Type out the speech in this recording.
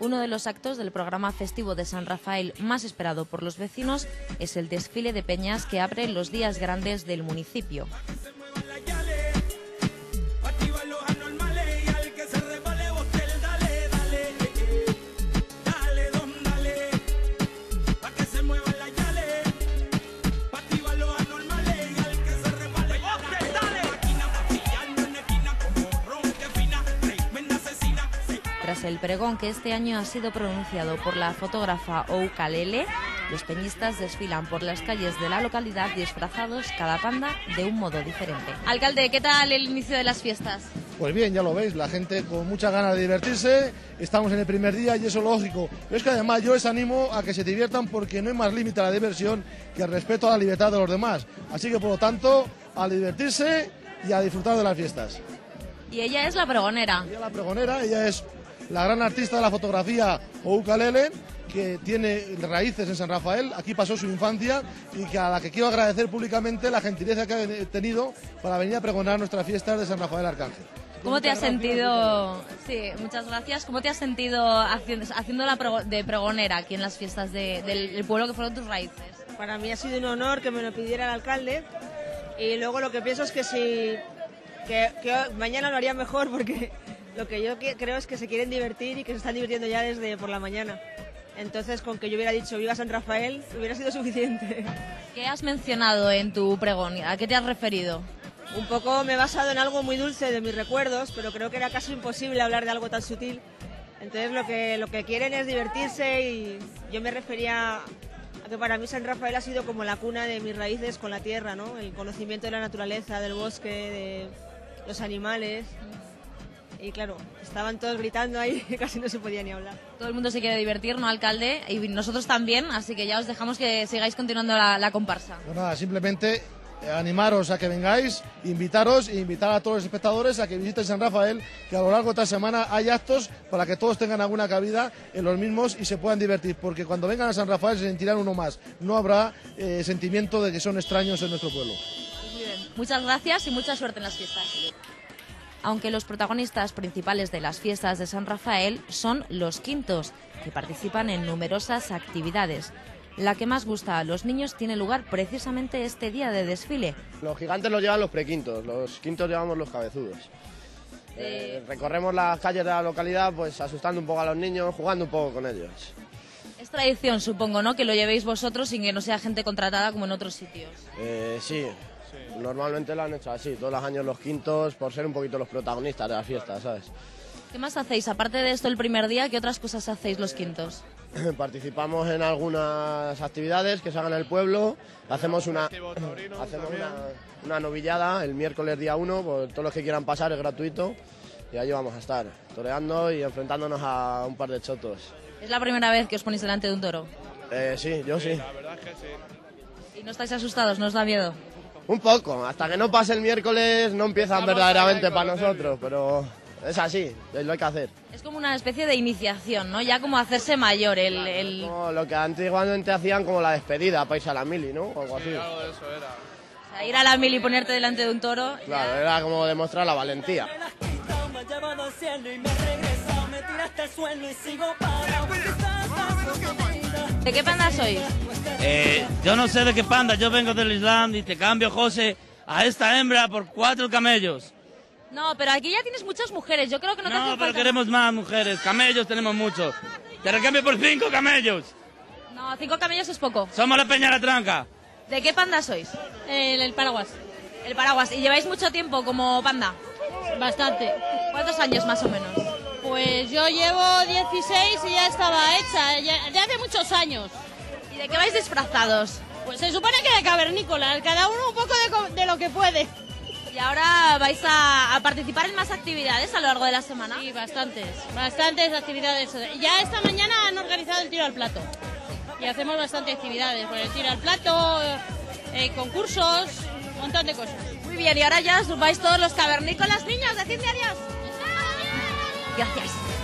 Uno de los actos del programa festivo de San Rafael más esperado por los vecinos es el desfile de peñas que abre los días grandes del municipio. Tras el pregón que este año ha sido pronunciado por la fotógrafa Oukalele, los peñistas desfilan por las calles de la localidad disfrazados cada panda de un modo diferente. Alcalde, ¿qué tal el inicio de las fiestas? Pues bien, ya lo veis, la gente con muchas ganas de divertirse, estamos en el primer día y eso es lógico. Pero es que además yo les animo a que se diviertan porque no hay más límite a la diversión que el respeto a la libertad de los demás. Así que por lo tanto, a divertirse y a disfrutar de las fiestas. Y ella es la pregonera. Ella es la pregonera, ella es la gran artista de la fotografía Oukalele, que tiene raíces en San Rafael, aquí pasó su infancia y que a la que quiero agradecer públicamente la gentileza que ha tenido para venir a pregonar nuestras fiestas de San Rafael Arcángel. ¿Cómo te has sentido? Sí, muchas gracias. ¿Cómo te has sentido haciendo la de pregonera aquí en las fiestas del pueblo que fueron tus raíces? Para mí ha sido un honor que me lo pidiera el alcalde y luego lo que pienso es que si que mañana lo haría mejor porque lo que yo creo es que se quieren divertir y que se están divirtiendo ya desde por la mañana. Entonces, con que yo hubiera dicho viva San Rafael, hubiera sido suficiente. ¿Qué has mencionado en tu pregón? ¿A qué te has referido? Un poco me he basado en algo muy dulce de mis recuerdos, pero creo que era casi imposible hablar de algo tan sutil. Entonces, lo que, lo que quieren es divertirse y yo me refería a que para mí San Rafael ha sido como la cuna de mis raíces con la tierra, ¿no? El conocimiento de la naturaleza, del bosque, de los animales y claro, estaban todos gritando ahí, casi no se podía ni hablar. Todo el mundo se quiere divertir, ¿no, alcalde? Y nosotros también, así que ya os dejamos que sigáis continuando la, comparsa. Pues nada, simplemente eh, animaros a que vengáis, invitaros e invitar a todos los espectadores a que visiten San Rafael, que a lo largo de esta semana hay actos para que todos tengan alguna cabida en los mismos y se puedan divertir, porque cuando vengan a San Rafael se sentirán uno más, no habrá eh, sentimiento de que son extraños en nuestro pueblo. Muy bien. Muchas gracias y mucha suerte en las fiestas aunque los protagonistas principales de las fiestas de San Rafael son los quintos, que participan en numerosas actividades. La que más gusta a los niños tiene lugar precisamente este día de desfile. Los gigantes los llevan los prequintos, los quintos llevamos los cabezudos. Eh, recorremos las calles de la localidad pues asustando un poco a los niños, jugando un poco con ellos. Es tradición, supongo, ¿no? Que lo llevéis vosotros sin que no sea gente contratada como en otros sitios. Eh, sí, Normalmente lo han hecho así, todos los años los quintos, por ser un poquito los protagonistas de la fiesta, ¿sabes? ¿Qué más hacéis? Aparte de esto el primer día, ¿qué otras cosas hacéis los quintos? Participamos en algunas actividades que se hagan en el pueblo, hacemos una, hacemos una, novillada el miércoles día 1, por todos los que quieran pasar es gratuito y allí vamos a estar, toreando y enfrentándonos a un par de chotos. ¿Es la primera vez que os ponéis delante de un toro? Eh, sí, yo sí. La verdad es que sí. ¿Y no estáis asustados? ¿No os da miedo? Un poco, hasta que no pase el miércoles no empiezan verdaderamente para nosotros, pero es así, lo hay que hacer. Es como una especie de iniciación, ¿no? Ya como hacerse mayor el... Como lo que antiguamente hacían como la despedida para irse a la mili, ¿no? O algo así. algo de eso era. O sea, ir a la mili y ponerte delante de un toro... Claro, era como demostrar la valentía. ¿De qué panda sois? Eh, yo no sé de qué panda, yo vengo del Islam y te cambio, José, a esta hembra por cuatro camellos. No, pero aquí ya tienes muchas mujeres, yo creo que no te No, pero queremos más mujeres, camellos tenemos muchos. Te recambio por cinco camellos. No, cinco camellos es poco. Somos la Peña la Tranca. ¿De qué panda sois? El, el paraguas. El paraguas. ¿Y lleváis mucho tiempo como panda? Bastante. ¿Cuántos años más o menos? Pues yo llevo 16 y ya estaba hecha, ya, hace muchos años. ¿Y de qué vais disfrazados? Pues se supone que de cavernícolas, cada uno un poco de, lo que puede. ¿Y ahora vais a, participar en más actividades a lo largo de la semana? Sí, bastantes, bastantes actividades. Ya esta mañana han organizado el tiro al plato y hacemos bastantes actividades, pues el tiro al plato, eh, concursos, un montón de cosas. Muy bien, y ahora ya vais todos los cavernícolas, niños, decidme adiós. Gracias. Tengo